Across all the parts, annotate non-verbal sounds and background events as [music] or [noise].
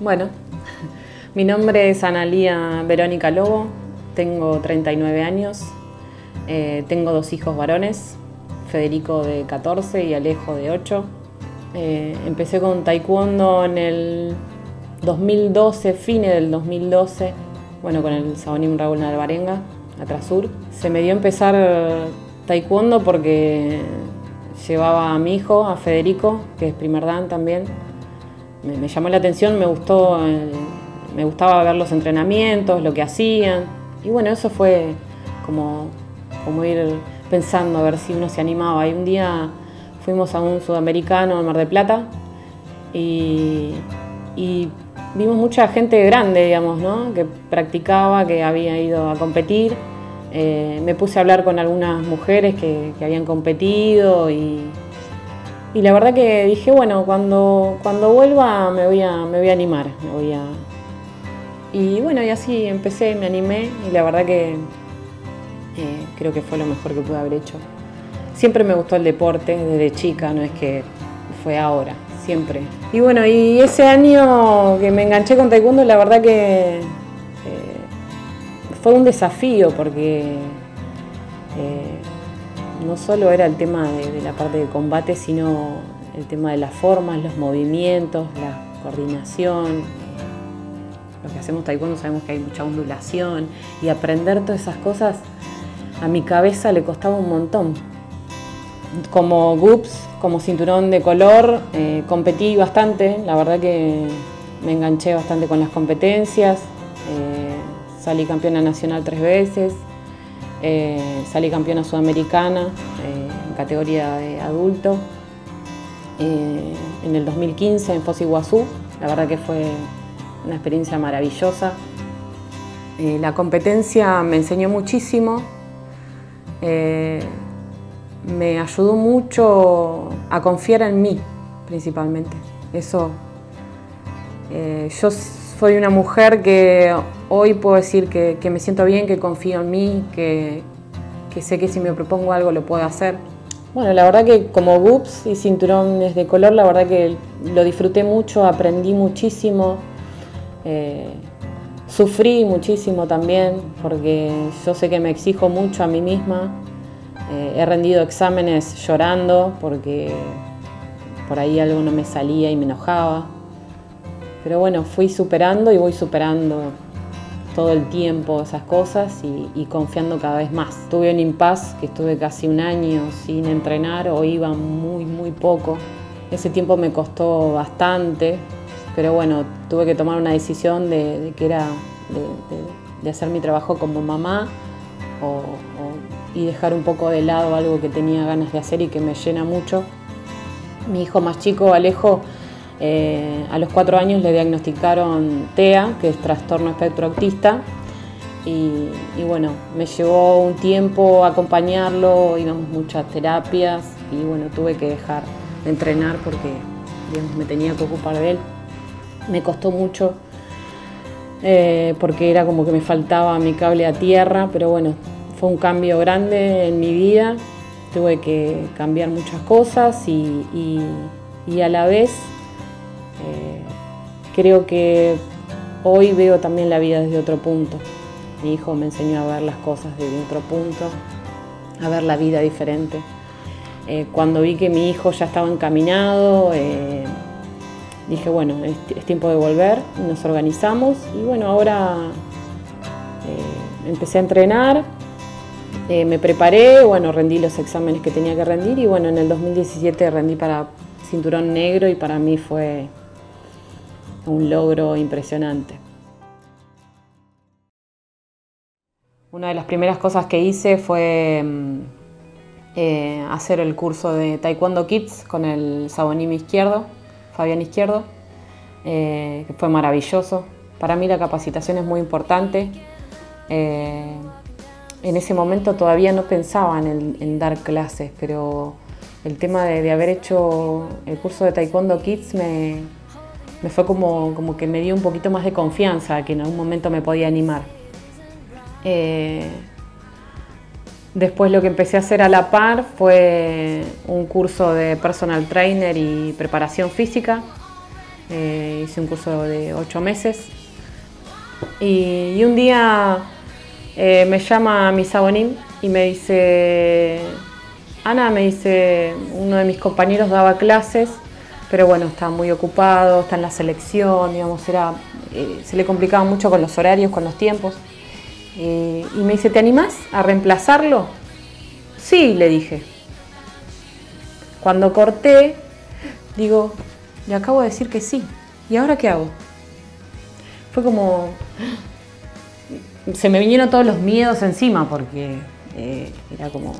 Bueno, mi nombre es Analía Verónica Lobo, tengo 39 años, eh, tengo dos hijos varones, Federico de 14 y Alejo de 8. Eh, empecé con taekwondo en el 2012, fines del 2012, bueno, con el Sabonim Raúl Nalvarenga, Atrasur. Se me dio empezar taekwondo porque llevaba a mi hijo, a Federico, que es primer dan también. Me, llamó la atención, me gustó, eh, me gustaba ver los entrenamientos, lo que hacían. Y bueno, eso fue como, como ir pensando a ver si uno se animaba. Y un día fuimos a un sudamericano en Mar del Plata y, vimos mucha gente grande, digamos, ¿no? que practicaba, que había ido a competir. Eh, me puse a hablar con algunas mujeres que, habían competido y, y, la verdad que dije, bueno, cuando, cuando vuelva me voy, a, me voy a animar. Me voy a... Y bueno, y así empecé, me animé y la verdad que eh, creo que fue lo mejor que pude haber hecho. Siempre me gustó el deporte desde chica, no es que fue ahora, siempre. Y bueno, y ese año que me enganché con taekwondo, la verdad que eh, fue un desafío porque eh, no solo era el tema de, la parte de combate, sino el tema de las formas, los movimientos, la coordinación. Los que hacemos taekwondo sabemos que hay mucha ondulación y aprender todas esas cosas a mi cabeza le costaba un montón. Como GUPS, como cinturón de color, eh, competí bastante, la verdad que me enganché bastante con las competencias, eh, salí campeona nacional tres veces, eh, salí campeona sudamericana en categoría de adulto, en el 2015 en Foz Iguazú, la verdad que fue una experiencia maravillosa. la competencia me enseñó muchísimo, eh, me ayudó mucho a confiar en mí, principalmente. Eso, eh, yo soy una mujer que hoy puedo decir que, me siento bien, que confío en mí, que, sé que si me propongo algo lo puedo hacer. Bueno, la verdad que como boops y cinturones de color, la verdad que lo disfruté mucho, aprendí muchísimo. Eh, Sufrí muchísimo también porque yo sé que me exijo mucho a mí misma. Eh, he rendido exámenes llorando porque por ahí algo no me salía y me enojaba. Pero bueno, fui superando y voy superando todo el tiempo esas cosas y, confiando cada vez más. Tuve un impas que estuve casi un año sin entrenar o iba muy, muy poco. Ese tiempo me costó bastante, pero bueno, tuve que tomar una decisión de, que era de, hacer mi trabajo como mamá y dejar un poco de lado algo que tenía ganas de hacer y que me llena mucho. Mi hijo más chico, Alejo, eh, a los cuatro años le diagnosticaron TEA, que es trastorno espectro autista, y, bueno, me llevó un tiempo acompañarlo, íbamos muchas terapias y bueno, tuve que dejar de entrenar porque me tenía que ocupar de él. Me costó mucho eh, porque era como que me faltaba mi cable a tierra, pero bueno, fue un cambio grande en mi vida, tuve que cambiar muchas cosas y, a la vez eh, creo que hoy veo también la vida desde otro punto. Mi hijo me enseñó a ver las cosas desde otro punto, a ver la vida diferente. Eh, cuando vi que mi hijo ya estaba encaminado, dije, bueno, es, tiempo de volver, nos organizamos y bueno, ahora eh, empecé a entrenar, eh, me preparé, bueno, rendí los exámenes que tenía que rendir y bueno, en el 2017 rendí para cinturón negro y para mí fue un logro impresionante. Una de las primeras cosas que hice fue mm, eh, hacer el curso de Taekwondo Kids con el Sabonim izquierdo Fabián Izquierdo, eh, que fue maravilloso. Para mí la capacitación es muy importante. Eh, en ese momento todavía no pensaba en, dar clases, pero el tema de, haber hecho el curso de Taekwondo Kids me, fue como, como, que me dio un poquito más de confianza, que en algún momento me podía animar. Eh, Después lo que empecé a hacer a la par fue un curso de personal trainer y preparación física. eh, hice un curso de ocho meses. Y, un día eh, me llama mi sabonín y me dice, Ana, me dice, uno de mis compañeros daba clases, pero bueno, está muy ocupado, está en la selección, digamos, era, eh, se le complicaba mucho con los horarios, con los tiempos. y me dice, ¿te animás a reemplazarlo? Sí, le dije. Cuando corté, digo, le acabo de decir que sí. ¿Y ahora qué hago? Fue como... Se me vinieron todos los miedos encima porque eh, era como,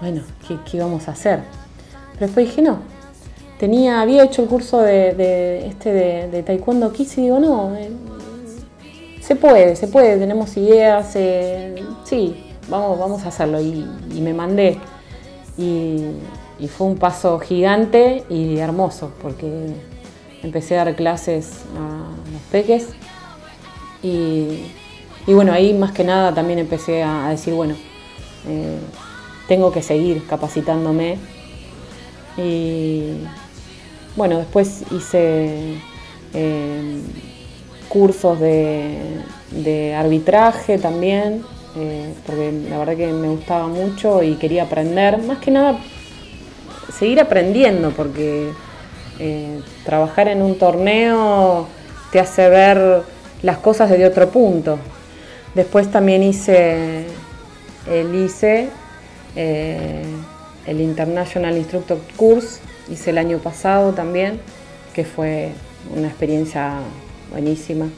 bueno, ¿qué, ¿qué, íbamos a hacer? Pero después dije, no. Tenía, había hecho el curso de, este de, Taekwondo Kids y digo, no, eh, se puede, se puede, tenemos ideas, eh, sí, vamos, vamos a hacerlo. Y, me mandé. Y, y fue un paso gigante y hermoso, porque empecé a dar clases a los peques y, bueno, ahí más que nada también empecé a, decir, bueno, eh, tengo que seguir capacitándome y bueno, después hice eh, cursos de, arbitraje también, eh, porque la verdad que me gustaba mucho y quería aprender, más que nada seguir aprendiendo, porque eh, trabajar en un torneo te hace ver las cosas desde otro punto. Después también hice el ICE, el International Instructor Course, hice el año pasado también, que fue una experiencia buenísima.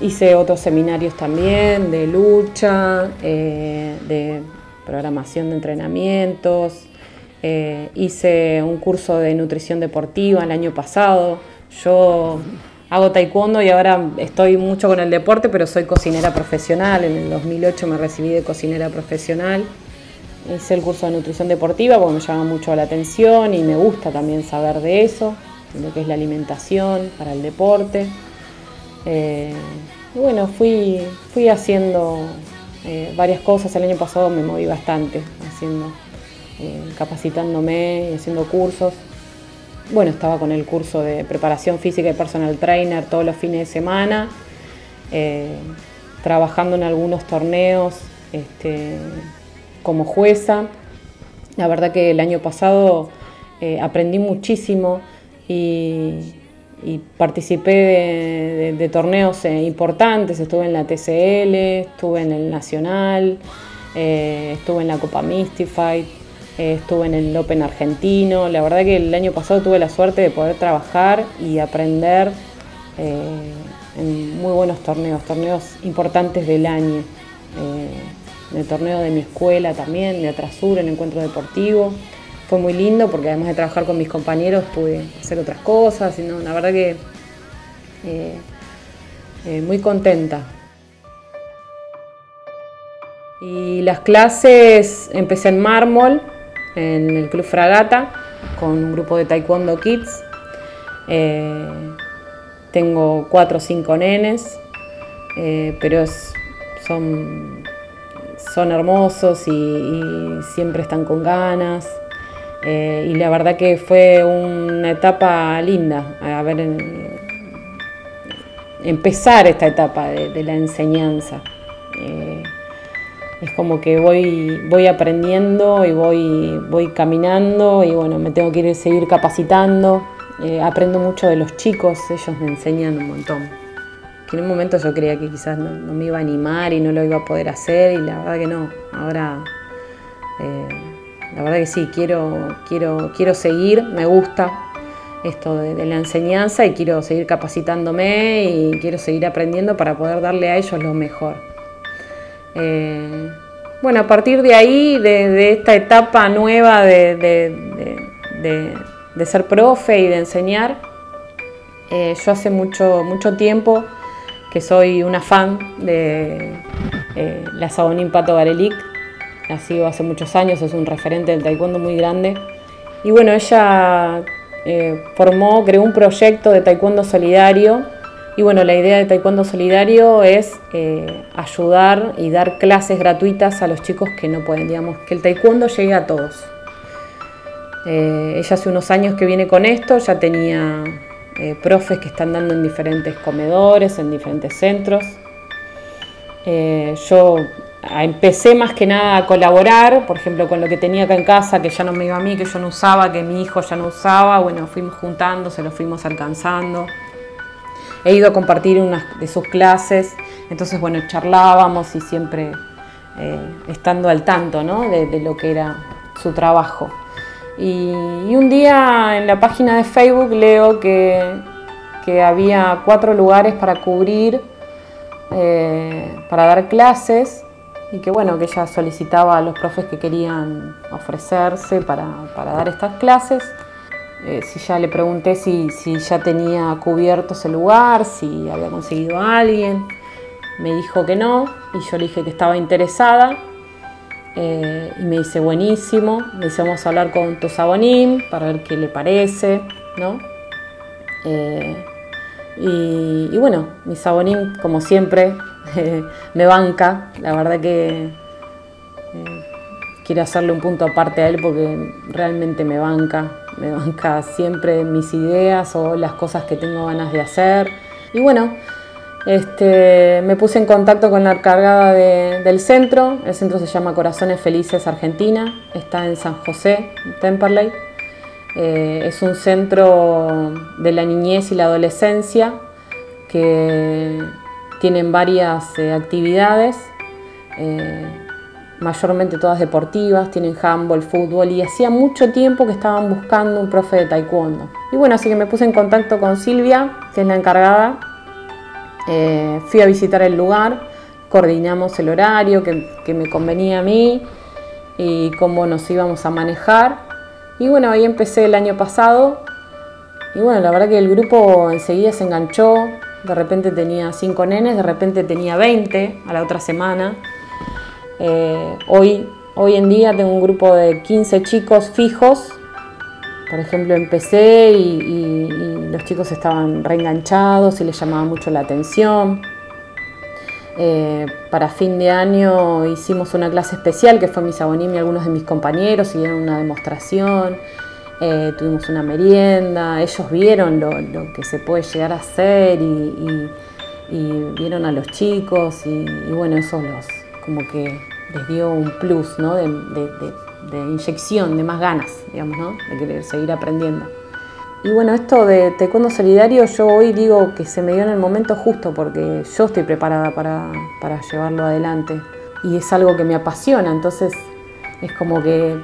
Hice otros seminarios también de lucha, eh, de programación de entrenamientos, eh, hice un curso de nutrición deportiva el año pasado. Yo hago taekwondo y ahora estoy mucho con el deporte, pero soy cocinera profesional. En el 2008 me recibí de cocinera profesional. Hice el curso de nutrición deportiva porque me llama mucho la atención y me gusta también saber de eso, lo que es la alimentación para el deporte. Eh, y bueno, fui, fui haciendo eh, varias cosas. El año pasado me moví bastante haciendo eh, capacitándome y haciendo cursos. Bueno, estaba con el curso de preparación física y personal trainer todos los fines de semana, trabajando en algunos torneos este, como jueza. La verdad que el año pasado eh, aprendí muchísimo y, participé de, torneos importantes. Estuve en la TCL, estuve en el Nacional, estuve en la Copa Mystify, eh, estuve en el Open argentino. La verdad que el año pasado tuve la suerte de poder trabajar y aprender eh, en muy buenos torneos, torneos importantes del año. Eh, el torneo de mi escuela también, de Atrasur, el encuentro deportivo. Fue muy lindo porque además de trabajar con mis compañeros pude hacer otras cosas. Y la verdad que muy contenta. Y las clases empecé en mármol, en el Club Fragata con un grupo de Taekwondo Kids. Eh, tengo cuatro o cinco nenes, eh, pero son, son hermosos y, siempre están con ganas. Eh, y la verdad que fue una etapa linda, a ver, empezar esta etapa de, la enseñanza es como que voy, voy aprendiendo y voy, voy caminando y bueno, me tengo que ir seguir capacitando. Eh, aprendo mucho de los chicos, ellos me enseñan un montón. Que en un momento yo creía que quizás no, me iba a animar y no lo iba a poder hacer y la verdad que no. Ahora, eh, la verdad que sí, quiero, quiero, quiero seguir, me gusta esto de, la enseñanza y quiero seguir capacitándome y quiero seguir aprendiendo para poder darle a ellos lo mejor. Eh, bueno, a partir de ahí, de, esta etapa nueva de, ser profe y de enseñar, eh, yo hace mucho, mucho tiempo que soy una fan de eh, la Sabonín Pato Garelic, la sigo hace muchos años, es un referente del taekwondo muy grande. Y bueno, ella formó, creó un proyecto de taekwondo solidario y bueno, la idea de Taekwondo Solidario es eh, ayudar y dar clases gratuitas a los chicos que no pueden, digamos, que el Taekwondo llegue a todos. Eh, ella hace unos años que viene con esto, ya tenía eh, profes que están dando en diferentes comedores, en diferentes centros. Eh, yo empecé más que nada a colaborar, por ejemplo, con lo que tenía acá en casa, que ya no me iba a mí, que yo no usaba, que mi hijo ya no usaba, bueno, fuimos juntando, se lo fuimos alcanzando. He ido a compartir unas de sus clases, entonces, bueno, charlábamos y siempre eh, estando al tanto ¿no? de, lo que era su trabajo. Y, un día en la página de Facebook leo que, que había cuatro lugares para cubrir, eh, para dar clases y que bueno, que ella solicitaba a los profes que querían ofrecerse para, para dar estas clases. Eh, si ya le pregunté si, si, ya tenía cubierto ese lugar, si había conseguido a alguien. Me dijo que no y yo le dije que estaba interesada. Eh, y me dice buenísimo, me dice vamos a hablar con tu sabonín para ver qué le parece, ¿no? Eh, y, bueno, mi sabonín, como siempre, [laughs] me banca. La verdad que eh, quiero hacerle un punto aparte a él porque realmente me banca. Me banca siempre mis ideas o las cosas que tengo ganas de hacer. Y bueno, este, me puse en contacto con la encargada del centro. El centro se llama Corazones Felices Argentina. Está en San José, Temperley. Eh, es un centro de la niñez y la adolescencia que tienen varias eh, actividades, eh, mayormente todas deportivas, tienen handball, fútbol y hacía mucho tiempo que estaban buscando un profe de taekwondo. Y bueno, así que me puse en contacto con Silvia, que es la encargada. Fui a visitar el lugar, coordinamos el horario que, me convenía a mí y cómo nos íbamos a manejar y bueno, ahí empecé el año pasado. Y bueno, la verdad que el grupo enseguida se enganchó. De repente tenía 5 nenes, de repente tenía 20 a la otra semana. Eh, hoy, hoy en día tengo un grupo de 15 chicos fijos. Por ejemplo, empecé y los chicos estaban reenganchados y les llamaba mucho la atención. Eh, para fin de año hicimos una clase especial que fue mi sabonim y algunos de mis compañeros y dieron una demostración. Eh, tuvimos una merienda, ellos vieron lo, que se puede llegar a hacer y, vieron a los chicos y, bueno, eso los como que les dio un plus ¿no? de, de, inyección, de más ganas, digamos, ¿no? de querer seguir aprendiendo. Y bueno, esto de taekwondo solidario yo hoy digo que se me dio en el momento justo porque yo estoy preparada para, llevarlo adelante y es algo que me apasiona, entonces es como que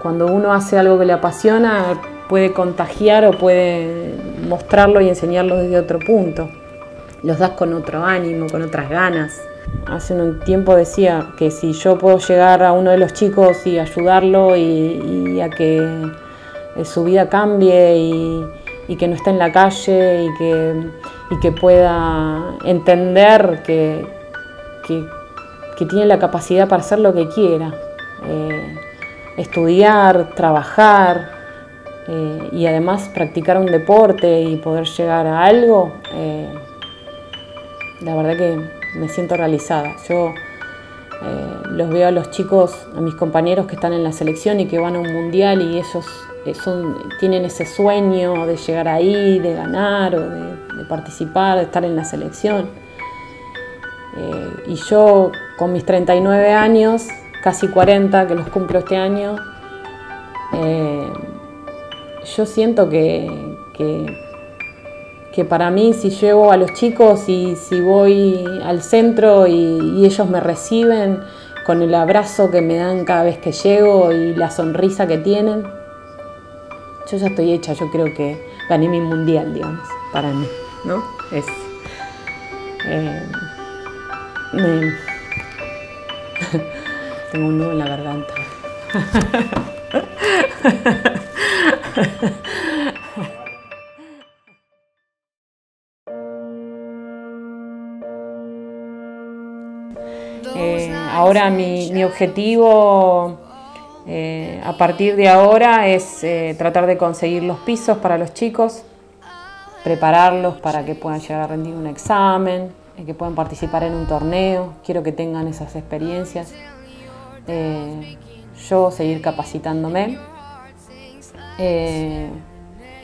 cuando uno hace algo que le apasiona puede contagiar o puede mostrarlo y enseñarlo desde otro punto. Los das con otro ánimo, con otras ganas. Hace un tiempo decía que si yo puedo llegar a uno de los chicos y ayudarlo y a que su vida cambie y, que no esté en la calle y que, pueda entender que, tiene la capacidad para hacer lo que quiera. Eh, estudiar, trabajar eh, y además practicar un deporte y poder llegar a algo, eh, la verdad que me siento realizada. Yo los veo a los chicos, a mis compañeros que están en la selección y que van a un mundial y ellos tienen ese sueño de llegar ahí, de ganar o de, participar, de estar en la selección. Eh, y yo con mis 39 años, casi 40 que los cumplo este año, eh, yo siento que, que, para mí si llego a los chicos y si voy al centro y ellos me reciben con el abrazo que me dan cada vez que llego y la sonrisa que tienen, yo ya estoy hecha, yo creo que gané mi mundial, digamos, para mí, ¿no? Es. Eh, [laughs] tengo un nudo en la garganta. [laughs] Eh, ahora mi, mi objetivo eh, a partir de ahora es eh, tratar de conseguir los pisos para los chicos, prepararlos para que puedan llegar a rendir un examen, eh, que puedan participar en un torneo. Quiero que tengan esas experiencias. yo seguir capacitándome.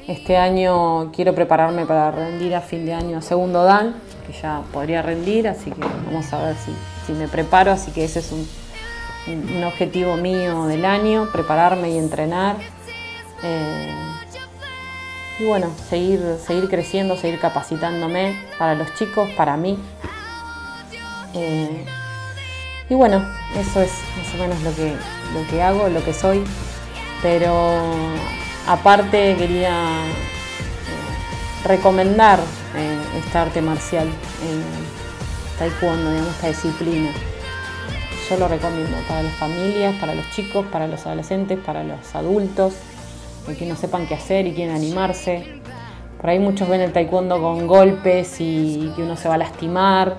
Este año quiero prepararme para rendir a fin de año segundo Dan, que ya podría rendir, así que vamos a ver si, me preparo, así que ese es un, objetivo mío del año, prepararme y entrenar. Eh, y bueno, seguir, seguir creciendo, seguir capacitándome para los chicos, para mí. Eh, y bueno, eso es más o menos lo que, lo que hago, lo que soy. Pero aparte quería eh, recomendar esta arte marcial, taekwondo, digamos, esta disciplina. Yo lo recomiendo para las familias, para los chicos, para los adolescentes, para los adultos, que no sepan qué hacer y quieren animarse. Por ahí muchos ven el taekwondo con golpes y que uno se va a lastimar.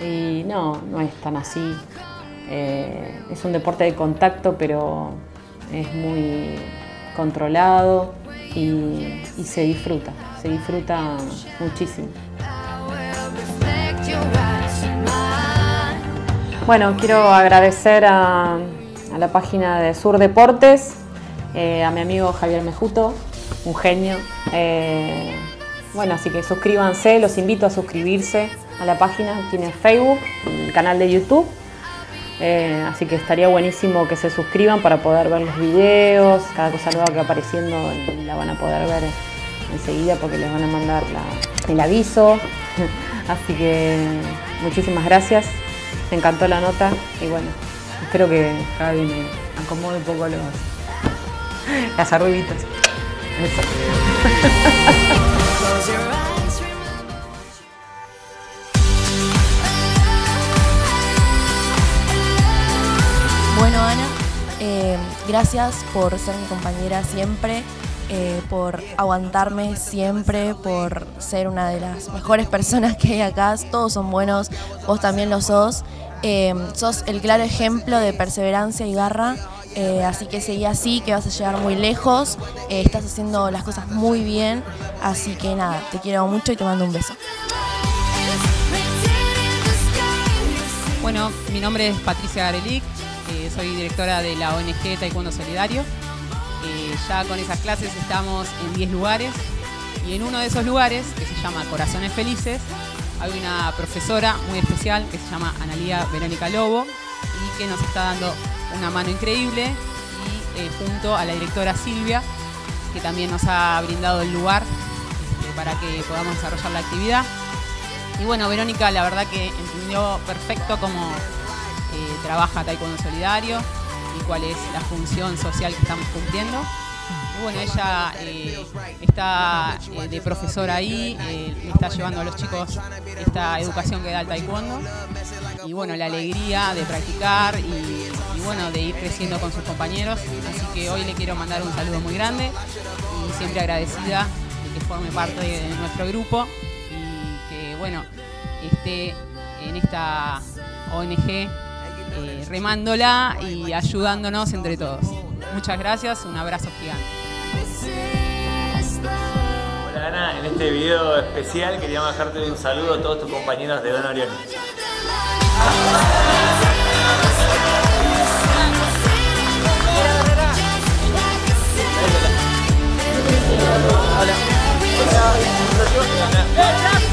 Y no, no es tan así. Eh, es un deporte de contacto, pero es muy controlado y, se disfruta, se disfruta muchísimo. Bueno, quiero agradecer a, la página de Sur Deportes, eh, a mi amigo Javier Mejuto, un genio. Eh, bueno, así que suscríbanse, los invito a suscribirse a la página, tiene Facebook, el canal de YouTube eh, así que estaría buenísimo que se suscriban para poder ver los videos, cada cosa nueva que apareciendo la van a poder ver enseguida porque les van a mandar el aviso. [laughs] Así que muchísimas gracias, me encantó la nota y bueno, espero que Javi me acomode un poco los, las arruguitas. Gracias por ser mi compañera siempre, eh, por aguantarme siempre, por ser una de las mejores [laughs] personas que hay acá. Todos son buenos, vos también lo sos. Eh, sos el claro ejemplo de perseverancia y garra. Eh, así que seguí así, que vas a llegar muy lejos. estás haciendo las cosas muy bien. Así que nada, te quiero mucho y te mando un beso. Bueno, mi nombre es Patricia Garelic, soy directora de la ONG Taekwondo Solidario. Eh, ya con esas clases estamos en 10 lugares y en uno de esos lugares, que se llama Corazones Felices, hay una profesora muy especial que se llama Analía Verónica Lobo y que nos está dando una mano increíble eh, junto a la directora Silvia, que también nos ha brindado el lugar este, para que podamos desarrollar la actividad. Y bueno, Verónica la verdad que entendió perfecto cómo eh, trabaja Taekwondo Solidario y cuál es la función social que estamos cumpliendo. Y bueno, ella eh, está eh, de profesora ahí, está llevando a los chicos esta educación que da el taekwondo. Y bueno, la alegría de practicar y, bueno, de ir creciendo con sus compañeros. Así que hoy le quiero mandar un saludo muy grande y siempre agradecida de que forme parte de nuestro grupo y que bueno, esté en esta ONG eh, remándola y ayudándonos entre todos. Muchas gracias, un abrazo gigante. Hola Ana, en este video especial quería dejarte un saludo a todos tus compañeros de Don Orión. Hola. Hola. Hola.